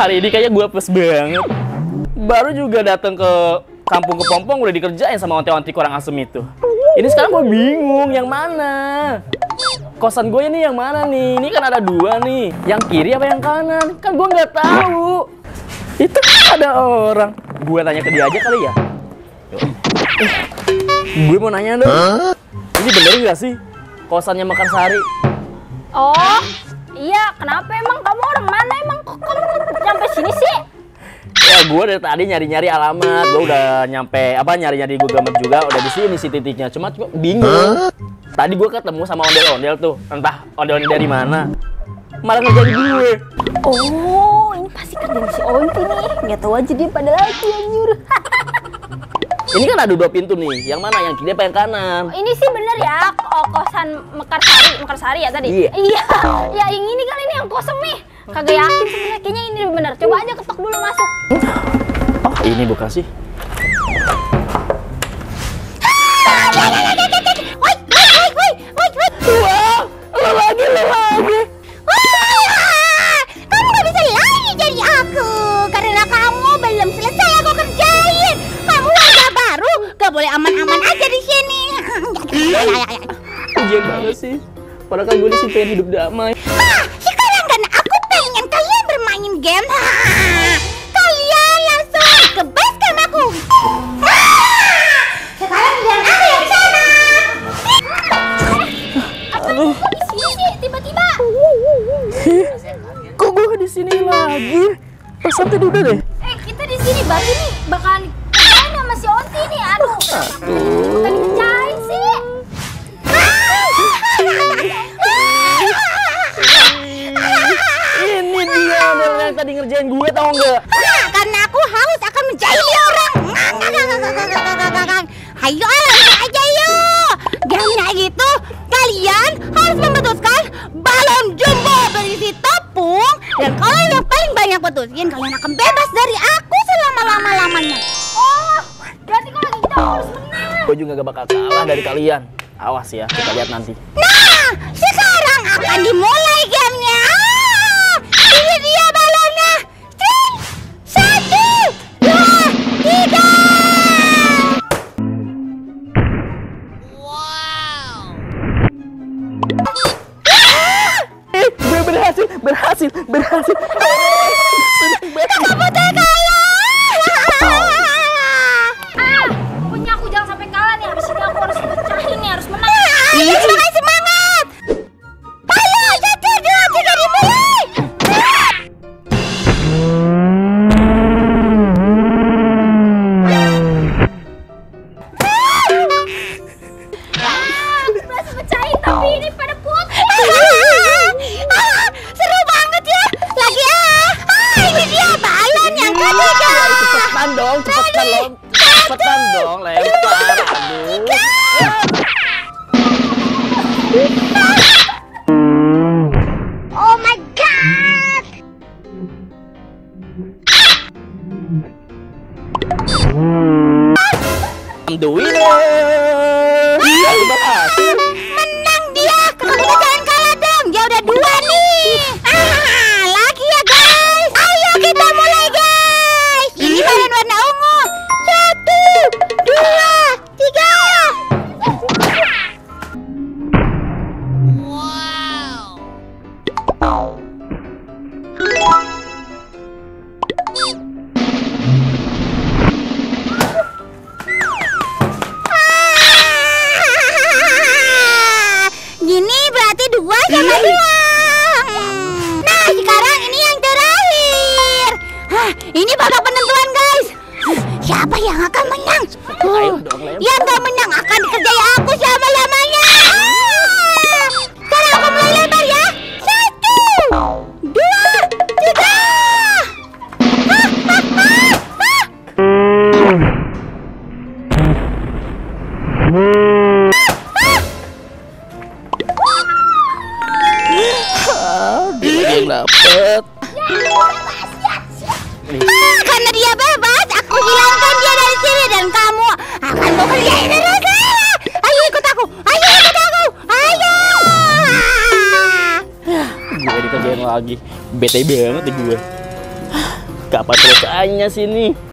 Hari ini kayaknya gue plus banget. Baru juga datang ke kampung kepompong udah dikerjain sama onti-onti kurang asem itu. Ini sekarang gue bingung yang mana. Kosan gue ini yang mana nih? Ini kan ada dua nih. Yang kiri apa yang kanan? Kan gue nggak tahu. Itu ada orang. Gue tanya ke dia aja kali ya. Eh, gue mau nanya dong. Ini bener nggak sih kosannya Mekar Sari? Oh, iya. Kenapa emang kamu orang mana emang sampai sini sih? Ya gue dari tadi nyari-nyari alamat, gue udah nyampe apa nyari-nyari Google Map juga, udah di sini sih titiknya. Cuma cuma bingung. Tadi gue ketemu sama ondel-ondel tuh, entah ondel-ondel dari mana. Malah ngejar gue. Oh, ini pasti kerjaan si Onti nih. Nggak tahu aja dia pada lagi anjir. Ini kan ada dua pintu nih, yang mana yang kiri apa yang kanan? ini sih bener ya, oh, kosan Mekarsari, Mekarsari ya tadi? Iya. Iya. Ya yang ini kali ini yang kosong nih. Kagak yakin sebenarnya, kayaknya ini bener. Coba aja ketok dulu masuk. Oh ini bukan sih? Aja di sini. Ujian banget sih. Padahal kan gue di sini pengen hidup damai. Game. Ah, kalian langsung ke base camp aku. Sekarang bilang aku yang sana. Aduh, Kok di sini tiba-tiba? kok gue di sini lagi? Pesan tadi udah deh. Eh, kita di sini berarti nih bakalan kerjain sama si Onti nih. Aduh. Aduh. Kerjain sih. Ngerjain gue tau nggak? Ah, karena aku haus akan menjahili orang. Ayo aja yuk. Gamenya gitu, kalian harus memutuskan balon jumbo berisi tepung dan kalau yang paling banyak putusin kalian akan bebas dari aku selama lama lamanya. Oh, berarti kalau gitu aku harus menang. Gue juga gak bakal kalah dari kalian. Awas ya, kita lihat nanti. Nah, sekarang akan berhasil, berhasil. Kamu tuh kalah. Ah, punya aku jangan sampai kalah nih. Habis ini aku harus pecahin nih, harus menang. Ayo, semangat, semangat. Ayo, satu, dua, tiga, dimulai. Ah, aku berhasil pecahin, tapi ini pada Cepetan dong, cepetan dong. Cepetan dong, lempar. Aduh. Oh my god! I'm the winner. Hmm. Nah sekarang ini yang terakhir. Hah, ini babak penentuan guys. Siapa yang akan menang? Yang yang dapet. Nih, Ah, karena dia bebas, aku hilangkan dia dari sini dan kamu akan bekerja terus. Ah, Ayo ikut aku, ayo ikut aku, ayo. gue dikerjain lagi. Bete banget deh gue. Kapan selesainya sih nih?